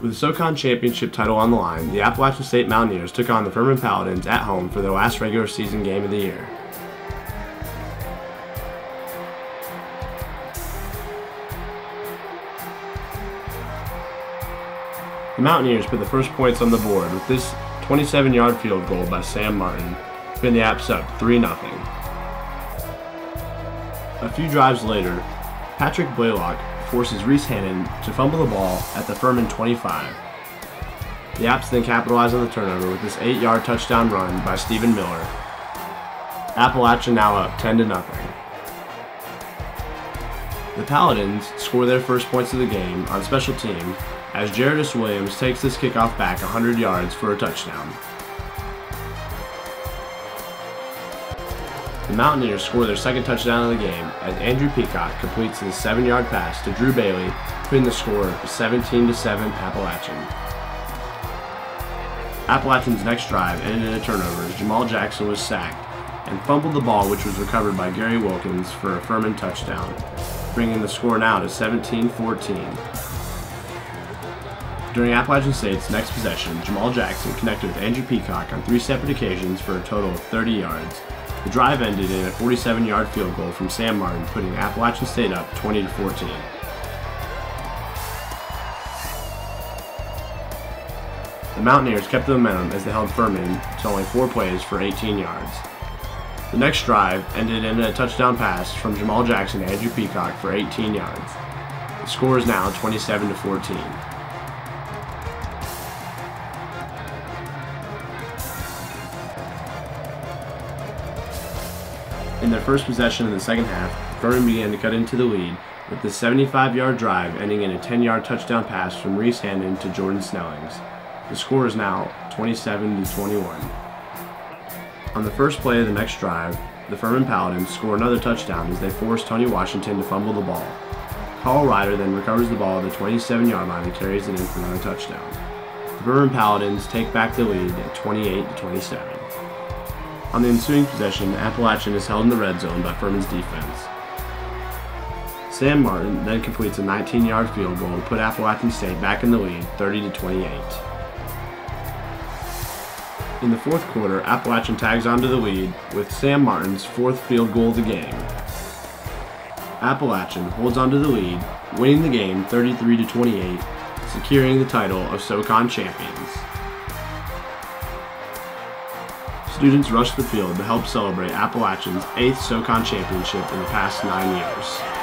With the SoCon Championship title on the line, the Appalachian State Mountaineers took on the Furman Paladins at home for their last regular season game of the year. The Mountaineers put the first points on the board with this 27 yard field goal by Sam Martin, putting the Apps up 3 0. A few drives later, Patrick Blaylock forces Reese Hannon to fumble the ball at the Furman 25. The Apps then capitalize on the turnover with this 8 yard touchdown run by Stephen Miller. Appalachian now up 10 0. The Paladins score their first points of the game on special teams as Jerodis Williams takes this kickoff back 100 yards for a touchdown. The Mountaineers score their second touchdown of the game as Andrew Peacock completes his 7-yard pass to Drew Bailey, putting the score 17-7 Appalachian. Appalachian's next drive ended in a turnover as Jamal Jackson was sacked and fumbled the ball which was recovered by Gary Wilkins for a Furman touchdown, bringing the score now to 17-14. During Appalachian State's next possession, Jamal Jackson connected with Andrew Peacock on three separate occasions for a total of 30 yards. The drive ended in a 47-yard field goal from Sam Martin, putting Appalachian State up 20 to 14. The Mountaineers kept the momentum as they held Furman to only four plays for 18 yards. The next drive ended in a touchdown pass from Jamal Jackson to Andrew Peacock for 18 yards. The score is now 27 to 14. In their first possession in the second half, Furman began to cut into the lead with the 75-yard drive ending in a 10-yard touchdown pass from Reese Hannon to Jordan Snellings. The score is now 27 to 21. On the first play of the next drive, the Furman Paladins score another touchdown as they force Tony Washington to fumble the ball. Carl Ryder then recovers the ball at the 27-yard line and carries it in for another touchdown. The Furman Paladins take back the lead at 28 to 27. On the ensuing possession, Appalachian is held in the red zone by Furman's defense. Sam Martin then completes a 19-yard field goal to put Appalachian State back in the lead, 30 to 28. In the fourth quarter, Appalachian tags onto the lead with Sam Martin's fourth field goal of the game. Appalachian holds onto the lead, winning the game 33 to 28, securing the title of SoCon champions. Students rushed the field to help celebrate Appalachian's eighth SoCon championship in the past nine years.